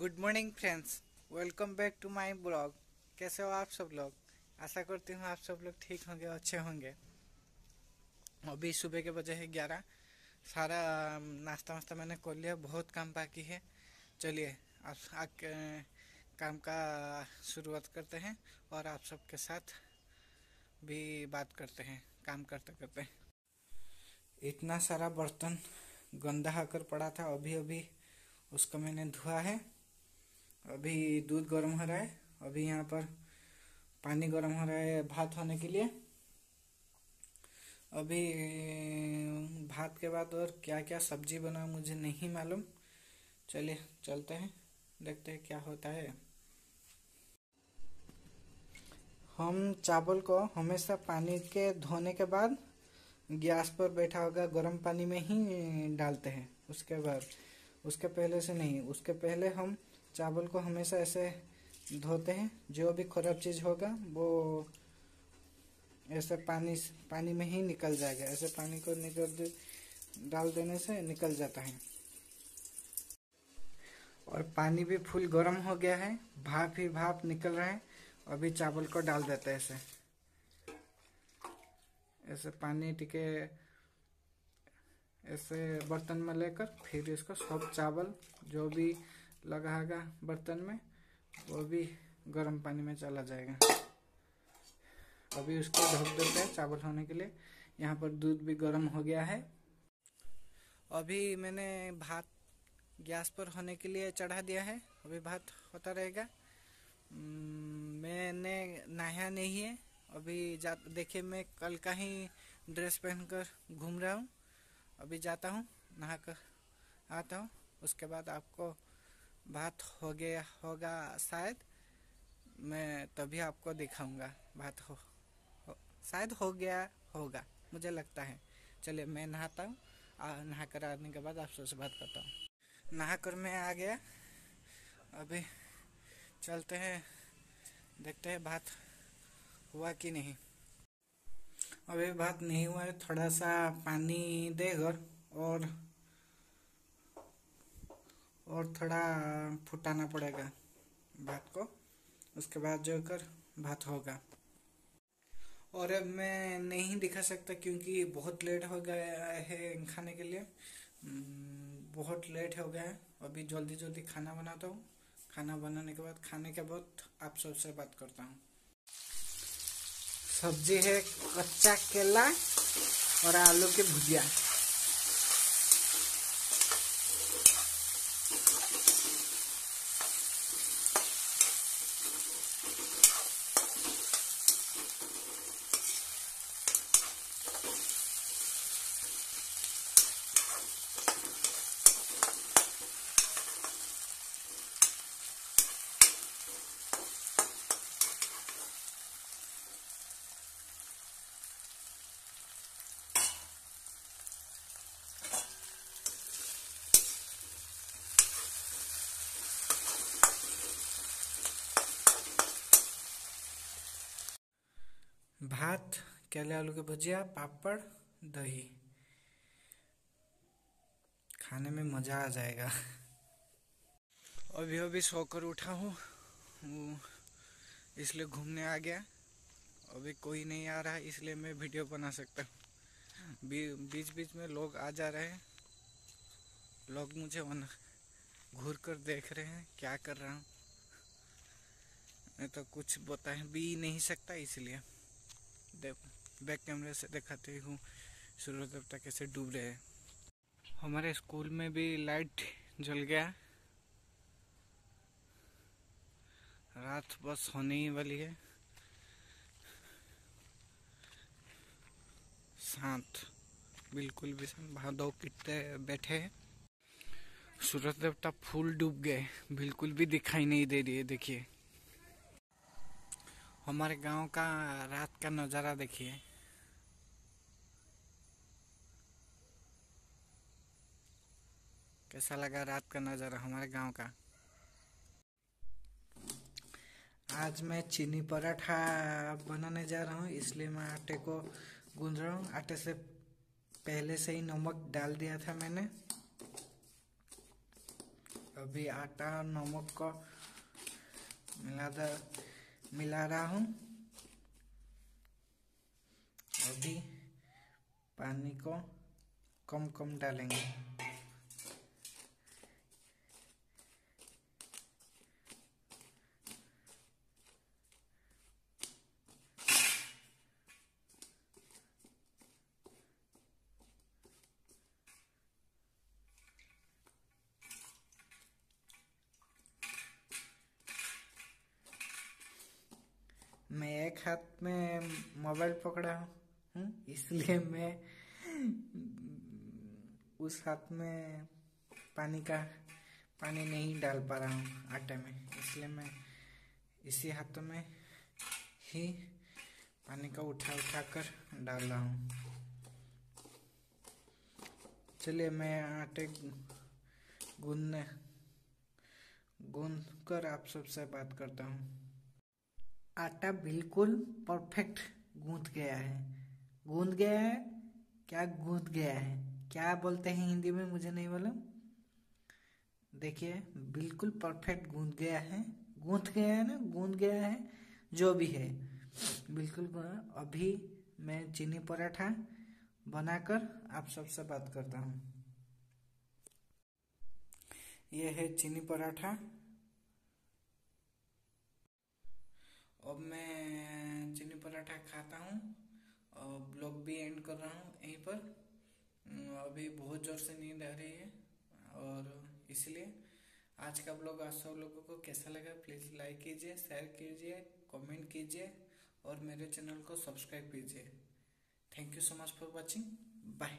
Good morning friends, welcome back to my blog. कैसे हो आप सब लोग? आशा करती हूँ आप सब लोग ठीक होंगे, अच्छे होंगे। अभी सुबह के बजे है ग्यारह। सारा नाश्ता वास्ता मैंने कर लिया, बहुत काम बाकी है। चलिए आप काम का शुरुआत करते हैं और आप सबके साथ भी बात करते हैं, काम करते करते। इतना सारा बर्तन गंदा होकर पड़ा था अभी अभी उसको मैंने धोआ है। अभी दूध गर्म हो रहा है। अभी यहाँ पर पानी गर्म हो रहा है भात होने के लिए। अभी भात के बाद और क्या क्या सब्ज़ी बना मुझे नहीं मालूम। चलिए, चलते हैं। देखते हैं क्या होता है। हम चावल को हमेशा पानी के धोने के बाद गैस पर बैठा होगा, गर्म पानी में ही डालते हैं। उसके बाद, उसके पहले से नहीं, उसके पहले हम चावल को हमेशा ऐसे धोते हैं। जो भी खराब चीज़ होगा, वो ऐसे पानी पानी में ही निकल जाएगा। ऐसे पानी को निकल डाल देने से निकल जाता है। और पानी भी फुल गर्म हो गया है। भाप ही भाप निकल रहा है। अभी चावल को डाल देते हैं ऐसे। ऐसे पानी टिके, ऐसे बर्तन में लेकर फिर इसको सब चावल, जो भी लगाएगा बर्तन में, वो भी गर्म पानी में चला जाएगा। अभी उसको ढक देते हैं चावल होने के लिए। यहाँ पर दूध भी गर्म हो गया है। अभी मैंने भात गैस पर होने के लिए चढ़ा दिया है। अभी भात होता रहेगा। मैंने नहाया नहीं है। अभी जा, देखिए मैं कल का ही ड्रेस पहनकर घूम रहा हूँ। अभी जाता हूँ नहा कर आता हूँ। उसके बाद आपको बात हो गया होगा शायद मैं तभी आपको दिखाऊँगा बात हो, हो शायद हो गया होगा मुझे लगता है। चलिए मैं नहाता हूँ नहा कर आने के बाद आप सबसे बात करता हूँ। नहा कर मैं आ गया। अभी चलते हैं देखते हैं बात हुआ कि नहीं। अभी बात नहीं हुआ है थोड़ा सा पानी देकर और और थोड़ा फुटाना पड़ेगा भात को। उसके बाद जो कर भात होगा। और अब मैं नहीं दिखा सकता क्योंकि बहुत लेट हो गया है खाने के लिए। हम्म, बहुत लेट हो गया है। अभी जल्दी जल्दी खाना बनाता हूँ। खाना बनाने के बाद खाने के बाद आप सबसे बात करता हूँ। सब्ज़ी है कच्चा केला और आलू की भुजिया। भात, केले, आलू की भुजिया, पापड़, दही। खाने में मज़ा आ जाएगा। अभी अभी सोकर उठा हूँ। इसलिए घूमने आ गया। अभी कोई नहीं आ रहा, इसलिए मैं वीडियो बना सकता हूँ। बीच बीच में लोग आ जा रहे हैं। लोग मुझे घूर कर देख रहे हैं, क्या कर रहा हूँ। मैं तो कुछ बता भी नहीं सकता इसलिए। बैक कैमरे से दिखाते हूँ। सूर्य देवता कैसे डूब रहे हैं। हमारे स्कूल में भी लाइट जल गया। रात बस होने ही वाली है। शांत, बिल्कुल भी शांत। वहाँ दो कितने बैठे हैं। सूरज देवता फूल डूब गए। बिल्कुल भी दिखाई नहीं दे रही है, देखिए। हमारे गाँव का रात का नज़ारा देखिए। कैसा लगा रात का नज़ारा हमारे गाँव का? आज मैं चीनी पराठा बनाने जा रहा हूँ, इसलिए मैं आटे को गूंज रहा हूँ। आटे से पहले से ही नमक डाल दिया था मैंने। अभी आटा और नमक को मिला मिला रहा हूँ। अभी पानी को कम कम डालेंगे मैं एक हाथ में मोबाइल पकड़ा हूँ इसलिए मैं उस हाथ में पानी का, पानी नहीं डाल पा रहा हूँ आटे में। इसलिए मैं इसी हाथ में ही पानी का उठा उठा कर डाल रहा हूँ। चलिए मैं आटे गूंदने, गूंद कर आप सबसे बात करता हूँ। आटा बिल्कुल परफेक्ट गूंद गया है। गूंद गया है? क्या गूंद गया है? क्या बोलते हैं हिंदी में? मुझे नहीं बोला देखिए, बिल्कुल परफेक्ट गूंद गया है। गूंद गया है ना? गूंद गया है। जो भी है। बिल्कुल अभी मैं चीनी पराठा बनाकर आप सबसे बात करता हूँ। यह है चीनी पराठा। अब मैं चीनी पराठा खाता हूँ और ब्लॉग भी एंड कर रहा हूँ यहीं पर। अभी बहुत ज़ोर से नींद आ रही है और इसलिए आज का ब्लॉग आप सब लोगों को कैसा लगा प्लीज़ लाइक कीजिए शेयर कीजिए कमेंट कीजिए और मेरे चैनल को सब्सक्राइब कीजिए। Thank you so much for watching bye